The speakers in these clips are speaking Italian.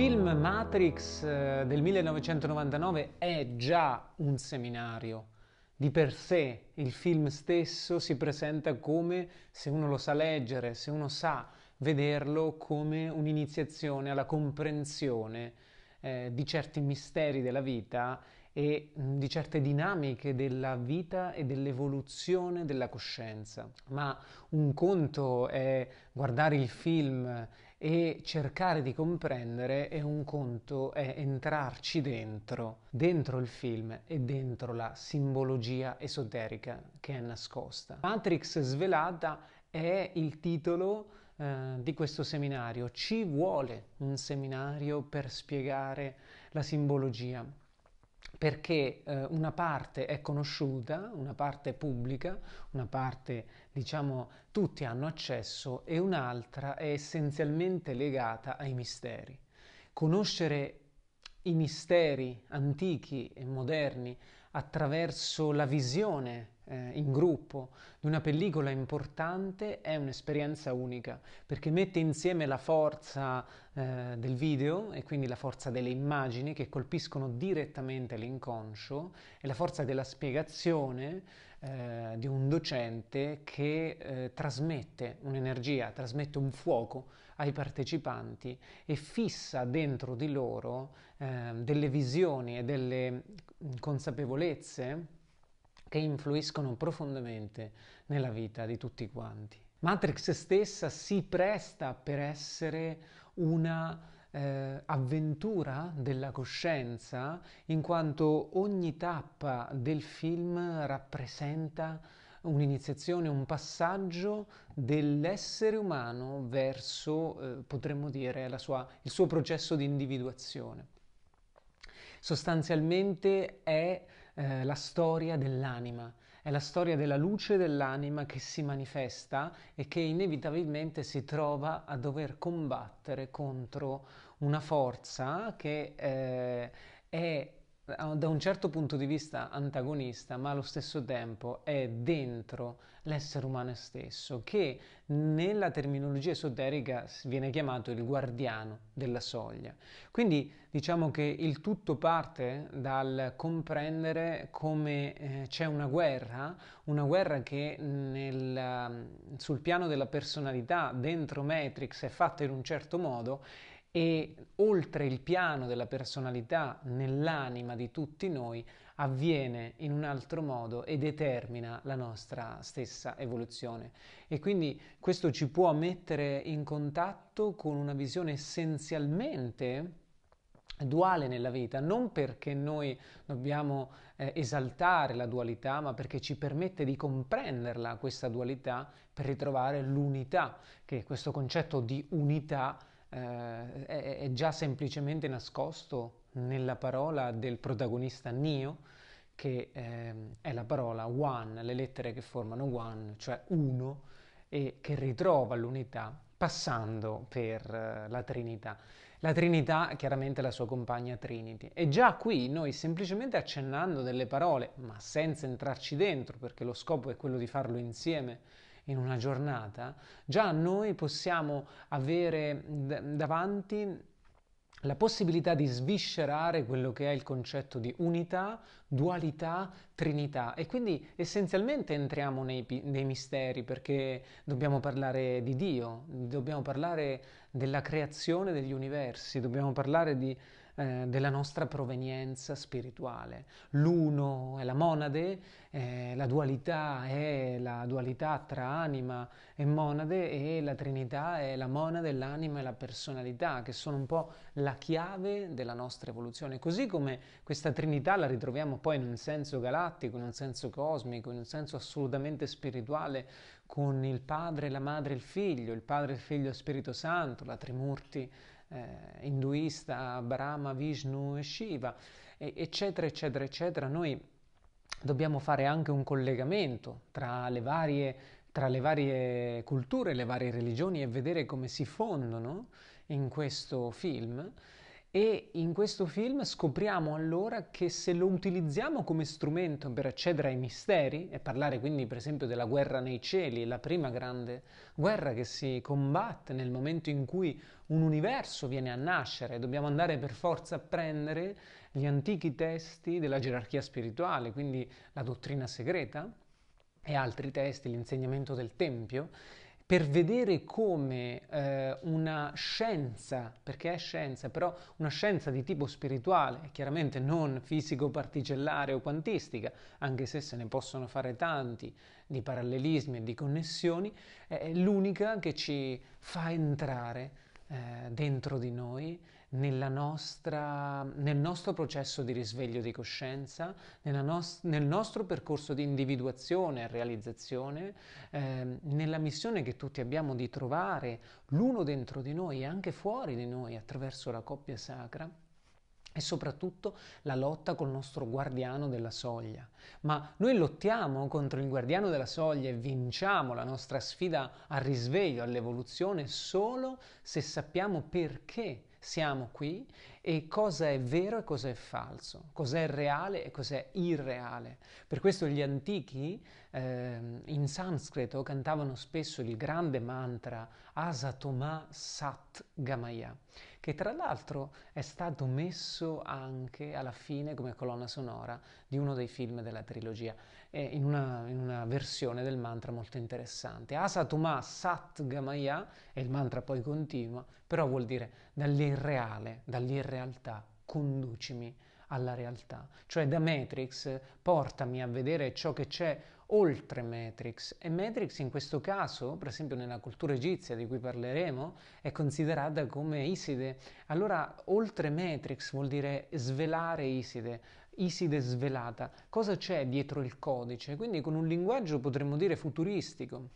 film Matrix eh, del 1999 è già un seminario. Di per sé il film stesso si presenta come, se uno lo sa leggere, se uno sa vederlo, come un'iniziazione alla comprensione eh, di certi misteri della vita e mh, di certe dinamiche della vita e dell'evoluzione della coscienza. Ma un conto è guardare il film e cercare di comprendere e un conto è entrarci dentro, dentro il film e dentro la simbologia esoterica che è nascosta. Matrix svelata è il titolo eh, di questo seminario. Ci vuole un seminario per spiegare la simbologia perché eh, una parte è conosciuta, una parte pubblica, una parte diciamo tutti hanno accesso e un'altra è essenzialmente legata ai misteri. Conoscere i misteri antichi e moderni attraverso la visione eh, in gruppo di una pellicola importante è un'esperienza unica perché mette insieme la forza eh, del video e quindi la forza delle immagini che colpiscono direttamente l'inconscio e la forza della spiegazione eh, di un docente che eh, trasmette un'energia, trasmette un fuoco ai partecipanti e fissa dentro di loro eh, delle visioni e delle consapevolezze che influiscono profondamente nella vita di tutti quanti. Matrix stessa si presta per essere una eh, avventura della coscienza in quanto ogni tappa del film rappresenta un'iniziazione, un passaggio dell'essere umano verso, eh, potremmo dire, sua, il suo processo di individuazione. Sostanzialmente è eh, la storia dell'anima, è la storia della luce dell'anima che si manifesta e che inevitabilmente si trova a dover combattere contro una forza che eh, è da un certo punto di vista antagonista, ma allo stesso tempo è dentro l'essere umano stesso, che nella terminologia esoterica viene chiamato il guardiano della soglia. Quindi diciamo che il tutto parte dal comprendere come eh, c'è una guerra, una guerra che nel, sul piano della personalità dentro Matrix è fatta in un certo modo e oltre il piano della personalità nell'anima di tutti noi avviene in un altro modo e determina la nostra stessa evoluzione. E quindi questo ci può mettere in contatto con una visione essenzialmente duale nella vita, non perché noi dobbiamo eh, esaltare la dualità, ma perché ci permette di comprenderla questa dualità per ritrovare l'unità, che questo concetto di unità eh, è, già semplicemente nascosto nella parola del protagonista Nio, che eh, è la parola one, le lettere che formano one, cioè uno, e che ritrova l'unità passando per eh, la Trinità. La Trinità chiaramente la sua compagna Trinity. E già qui noi semplicemente accennando delle parole, ma senza entrarci dentro, perché lo scopo è quello di farlo insieme, in una giornata, già noi possiamo avere davanti la possibilità di sviscerare quello che è il concetto di unità, dualità, trinità. E quindi essenzialmente entriamo nei, nei, misteri perché dobbiamo parlare di Dio, dobbiamo parlare della creazione degli universi, dobbiamo parlare di eh, della nostra provenienza spirituale. L'uno è la monade, eh, la dualità è la dualità tra anima e monade e la trinità è la monade, l'anima e la personalità, che sono un po' la chiave della nostra evoluzione. Così come questa trinità la ritroviamo poi in un senso galattico, in un senso cosmico, in un senso assolutamente spirituale, con il Padre, la Madre e il Figlio, il Padre, il Figlio e Spirito Santo, la Trimurti eh, induista, Brahma, Vishnu e Shiva, eccetera, eccetera, eccetera, noi dobbiamo fare anche un collegamento tra le varie, tra le varie culture, le varie religioni e vedere come si fondono in questo film E in questo film scopriamo allora che se lo utilizziamo come strumento per accedere ai misteri, e parlare quindi per esempio della guerra nei cieli, la prima grande guerra che si combatte nel momento in cui un universo viene a nascere, dobbiamo andare per forza a prendere gli antichi testi della gerarchia spirituale, quindi la dottrina segreta e altri testi, l'insegnamento del Tempio, per vedere come eh, una scienza, perché è scienza, però una scienza di tipo spirituale, chiaramente non fisico-particellare o quantistica, anche se se ne possono fare tanti di parallelismi e di connessioni, è l'unica che ci fa entrare eh, dentro di noi nostra, nel nostro processo di risveglio di coscienza, nos- nel nostro percorso di individuazione e realizzazione, eh, nella missione che tutti abbiamo di trovare l'uno dentro di noi e anche fuori di noi attraverso la coppia sacra e soprattutto la lotta col nostro guardiano della soglia. Ma noi lottiamo contro il guardiano della soglia e vinciamo la nostra sfida al risveglio, all'evoluzione, solo se sappiamo perché siamo qui e cosa è vero e cosa è falso, cosa è reale e cosa è irreale. Per questo gli antichi eh, in sanscrito cantavano spesso il grande mantra Asatoma Sat Gamaya, che tra l'altro è stato messo anche alla fine come colonna sonora di uno dei film della trilogia, eh, in, una, in, una, versione del mantra molto interessante. Asatoma Sat Gamaya, e il mantra poi continua, però vuol dire dall'irreale, dall'irrealtà, conducimi alla realtà. Cioè da Matrix portami a vedere ciò che c'è oltre Matrix e Matrix in questo caso, per esempio nella cultura egizia di cui parleremo, è considerata come Iside. Allora, oltre Matrix vuol dire svelare Iside, Iside svelata. Cosa c'è dietro il codice? Quindi con un linguaggio potremmo dire futuristico,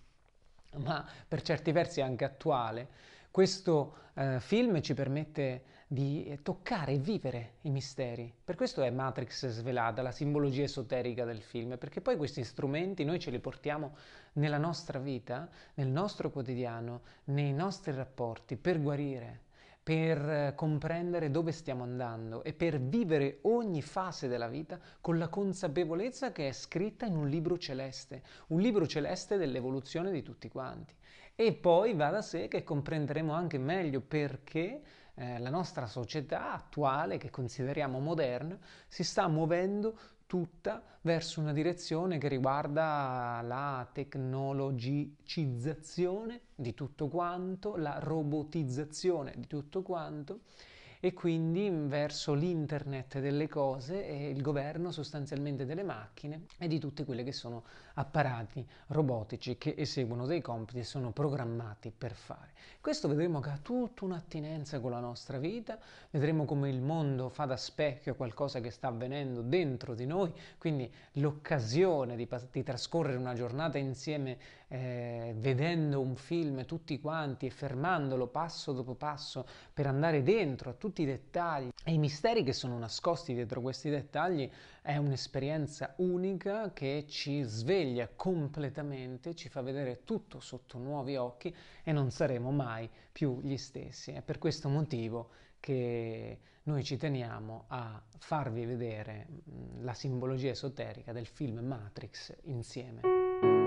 ma per certi versi anche attuale. Questo eh, film ci permette di toccare e vivere i misteri. Per questo è Matrix svelata, la simbologia esoterica del film, perché poi questi strumenti noi ce li portiamo nella nostra vita, nel nostro quotidiano, nei nostri rapporti, per guarire, per comprendere dove stiamo andando e per vivere ogni fase della vita con la consapevolezza che è scritta in un libro celeste, un libro celeste dell'evoluzione di tutti quanti. E poi va da sé che comprenderemo anche meglio perché eh, la nostra società attuale, che consideriamo moderna, si sta muovendo tutta verso una direzione che riguarda la tecnologicizzazione di tutto quanto, la robotizzazione di tutto quanto e quindi verso l'internet delle cose e il governo sostanzialmente delle macchine e di tutte quelle che sono apparati robotici che eseguono dei compiti e sono programmati per fare. Questo vedremo che ha tutta un'attinenza con la nostra vita, vedremo come il mondo fa da specchio a qualcosa che sta avvenendo dentro di noi, quindi l'occasione di, di trascorrere una giornata insieme eh, vedendo un film tutti quanti e fermandolo passo dopo passo per andare dentro a tutti i dettagli e i misteri che sono nascosti dietro questi dettagli è un'esperienza unica che ci sveglia completamente, ci fa vedere tutto sotto nuovi occhi e non saremo mai più gli stessi. È per questo motivo che noi ci teniamo a farvi vedere la simbologia esoterica del film Matrix insieme.